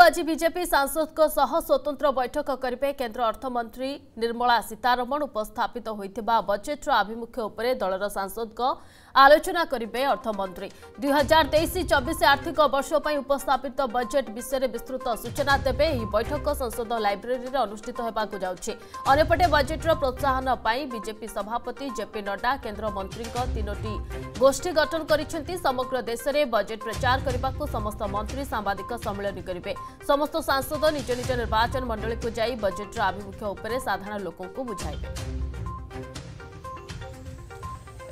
ଆଜି ବିଜେପି ସାଂସଦଙ୍କ ସହ ସ୍ୱତନ୍ତ୍ର ବୈଠକ କରିବେ କେନ୍ଦ୍ର ଅର୍ଥମନ୍ତ୍ରୀ ନିର୍ମଳା ସୀତାରମଣ ଉପସ୍ଥାପିତ ହୋଇଥିବା ବଜେଟ୍ର ଆଭିମୁଖ୍ୟ ଉପରେ ଦଳର ସାଂସଦଙ୍କ ଆଲୋଚନା କରିବେ ଅର୍ଥମନ୍ତ୍ରୀ ଦୁଇ ହଜାର ତେଇଶ ଚବିଶ ଆର୍ଥିକ ବର୍ଷ ପାଇଁ ଉପସ୍ଥାପିତ ବଜେଟ୍ ବିଷୟରେ ବିସ୍ତୃତ ସୂଚନା ଦେବେ ଏହି ବୈଠକ ସଂସଦ ଲାଇବ୍ରେରୀରେ ଅନୁଷ୍ଠିତ ହେବାକୁ ଯାଉଛି ଅନ୍ୟପଟେ ବଜେଟ୍ର ପ୍ରୋତ୍ସାହନ ପାଇଁ ବିଜେପି ସଭାପତି ଜେପି ନଡ୍ଡା କେନ୍ଦ୍ରମନ୍ତ୍ରୀଙ୍କ ତିନୋଟି ଗୋଷ୍ଠୀ ଗଠନ କରିଛନ୍ତି ସମଗ୍ର ଦେଶରେ ବଜେଟ୍ ପ୍ରଚାର କରିବାକୁ ସମସ୍ତ ମନ୍ତ୍ରୀ ସାମ୍ବାଦିକ ସମ୍ମିଳନୀ କରିବେ ସମସ୍ତ ସାଂସଦ ନିଜ ନିଜ ନିର୍ବାଚନ ମଣ୍ଡଳୀକୁ ଯାଇ ବଜେଟ୍ର ଆଭିମୁଖ୍ୟ ଉପରେ ସାଧାରଣ ଲୋକଙ୍କୁ ବୁଝାଇବେ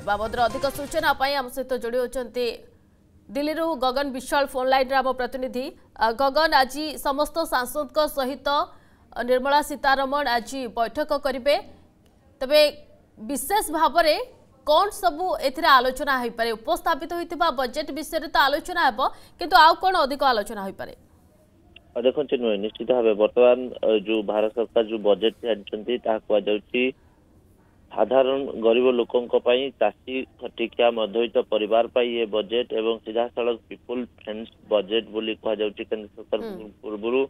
ବାବଦରେ ଅଧିକ ସୂଚନା ପାଇଁ ଆମ ସହିତ ଯୋଡ଼ି ହେଉଛନ୍ତି ଦିଲ୍ଲୀରୁ ଗଗନ ବିଶ୍ୱାଳ ଫୋନ୍ ଲାଇନ୍ରେ ଆମ ପ୍ରତିନିଧି ଗଗନ ଆଜି ସମସ୍ତ ସାଂସଦଙ୍କ ସହିତ ନିର୍ମଳା ସୀତାରମଣ ଆଜି ବୈଠକ କରିବେ ତେବେ ବିଶେଷ ଭାବରେ କ'ଣ ସବୁ ଏଥିରେ ଆଲୋଚନା ହୋଇପାରେ ଉପସ୍ଥାପିତ ହୋଇଥିବା ବଜେଟ୍ ବିଷୟରେ ତ ଆଲୋଚନା ହେବ କିନ୍ତୁ ଆଉ କ'ଣ ଅଧିକ ଆଲୋଚନା ହୋଇପାରେ ଦେଖନ୍ତୁ ନୁହେଁ ନିଶ୍ଚିତ ଭାବେ ବର୍ତ୍ତମାନ ଯୋଉ ଭାରତ ସରକାର ଯୋଉ ବଜେଟ ଆଣିଛନ୍ତି ତାହା କୁହାଯାଉଛି ସାଧାରଣ ଗରିବ ଲୋକଙ୍କ ପାଇଁ ଚାଷୀ ଖଟିକିଆ ମଧ୍ୟବିତ୍ତ ପରିବାର ପାଇଁ ଏ ବଜେଟ୍ ଏବଂ ସିଧାସଳଖ ପିପୁଲ ଫ୍ରେଣ୍ଡସ୍ ବଜେଟ୍ ବୋଲି କୁହାଯାଉଛି କେନ୍ଦ୍ର ସରକାର ପୂର୍ବରୁ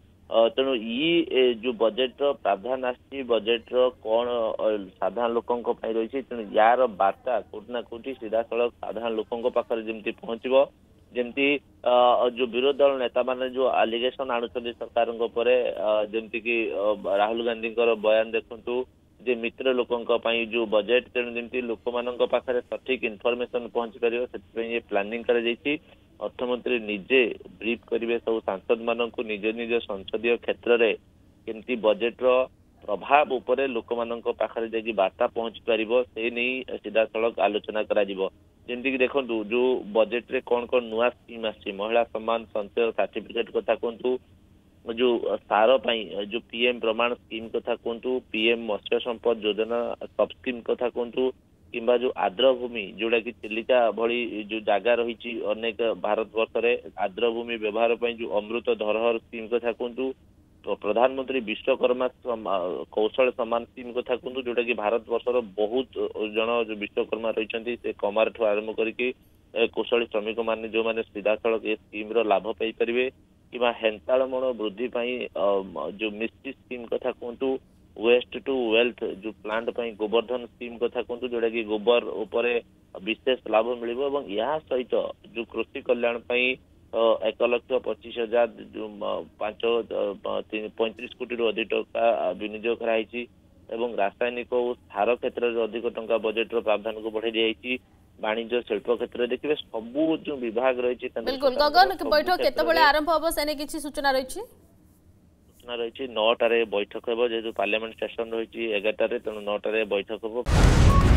ତେଣୁ ଇ ଯୋଉ ବଜେଟର ପ୍ରାଧାନ୍ୟ ଆସିଛି ବଜେଟ୍ର କଣ ସାଧାରଣ ଲୋକଙ୍କ ପାଇଁ ରହିଛି ତେଣୁ ୟାର ବାର୍ତ୍ତା କୋଉଠି ନା କୋଉଠି ସିଧାସଳଖ ସାଧାରଣ ଲୋକଙ୍କ ପାଖରେ ଯେମିତି ପହଞ୍ଚିବ जमी जो विरोधी दल नेता मान जो आलिगेसन आणुंच सरकार जमती कि राहुल गांधी बयान देखु जे मित्र लोक जो बजेट तेणु जमी लोक मानते सठिक इनफर्मेसन पहुंची पार से ये प्लानिंग अर्थमंत्री निजे ब्रीफ करेंगे सब सांसद मानू निज निज संसदीय क्षेत्र में कमी र ପ୍ରଭାବ ଉପରେ ଲୋକମାନଙ୍କ ପାଖରେ ଯାଇକି ବାର୍ତ୍ତା ପହଞ୍ଚି ପାରିବ ସେ ନେଇ ସିଧାସଳଖ ଆଲୋଚନା କରାଯିବ ଯେମିତିକି ଦେଖନ୍ତୁ ଯୋଉ ବଜେଟରେ କଣ କଣ ନୂଆ ସ୍କିମ୍ ଆସିଛି ମହିଳା ସମ୍ମାନ ସଞ୍ଚୟ ସାର୍ଟିଫିକେଟ କଥା କୁହନ୍ତୁ ଯୋଉ ସାର ପାଇଁ ଯୋଉ ପିଏମ ପ୍ରମାଣ ସ୍କିମ୍ କଥା କୁହନ୍ତୁ ପିଏମ ମତ୍ସ୍ୟ ସମ୍ପଦ ଯୋଜନା ସବ୍ ସ୍କିମ୍ କଥା କୁହନ୍ତୁ କିମ୍ବା ଯୋଉ ଆର୍ଦ୍ରଭୂମି ଯୋଉଟା କି ଚିଲିକା ଭଳି ଯୋଉ ଜାଗା ରହିଛି ଅନେକ ଭାରତ ବର୍ଷରେ ଆର୍ଦ୍ରଭୂମି ବ୍ୟବହାର ପାଇଁ ଯୋଉ ଅମୃତ ଧରହର ସ୍କିମ୍ କଥା କୁହନ୍ତୁ ପ୍ରଧାନମନ୍ତ୍ରୀ ବିଶ୍ୱକର୍ମା କୌଶଳ ସମାନ ସ୍କିମ୍ କଥା କୁହନ୍ତୁ ଯୋଉଟାକି ଭାରତବର୍ଷର ବହୁତ ଜଣ ଯୋଉ ବିଶ୍ୱକର୍ମା ରହିଛନ୍ତି ସେ କମାରଠୁ ଆରମ୍ଭ କରିକି କୁଶଳୀ ଶ୍ରମିକ ମାନେ ଯୋଉମାନେ ସିଧାସଳଖ ଏ ସ୍କିମ୍ର ଲାଭ ପାଇପାରିବେ କିମ୍ବା ହେନ୍ତାଳମଣ ବୃଦ୍ଧି ପାଇଁ ଯୋଉ ମିଷ୍ଟି ସ୍କିମ୍ କଥା କୁହନ୍ତୁ ୱେଷ୍ଟ ଟୁ ୱେଲ୍ଥ ଯୋଉ ପ୍ଲାଣ୍ଟ ପାଇଁ ଗୋବର୍ଦ୍ଧନ ସ୍କିମ୍ କଥା କୁହନ୍ତୁ ଯୋଉଟାକି ଗୋବର ଉପରେ ବିଶେଷ ଲାଭ ମିଳିବ ଏବଂ ଏହା ସହିତ ଯୋଉ କୃଷି କଲ୍ୟାଣ ପାଇଁ ଏକ ଲକ୍ଷ ପଚିଶ ହଜାର ପାଞ୍ଚ ପଇଁତିରିଶ କୋଟିରୁ ଅଧିକ ଟଙ୍କା ବିନିଯୋଗ କରାଯାଇଛି ଏବଂ ରାସାୟନିକ ଓ ସାର କ୍ଷେତ୍ରରେ ଅଧିକ ଟଙ୍କା ବଜେଟର ପ୍ରାବଧାନକୁ ବଢାଇ ଦିଆଯାଇଛି ବାଣିଜ୍ୟ ଶିଳ୍ପ କ୍ଷେତ୍ରରେ ଦେଖିବେ ସବୁ ଯୋଉ ବିଭାଗ ରହିଛି ବୈଠକ କେତେବେଳେ ଆରମ୍ଭ ହବ ସେ ନେଇ କିଛି ସୂଚନା ରହିଛି ସୂଚନା ରହିଛି ନଅଟାରେ ବୈଠକ ହେବ ଯେହେତୁ ପାର୍ଲାମେଣ୍ଟ ସେସନ ରହିଛି ଏଗାରଟାରେ ତେଣୁ ନଅଟାରେ ବୈଠକ ହେବ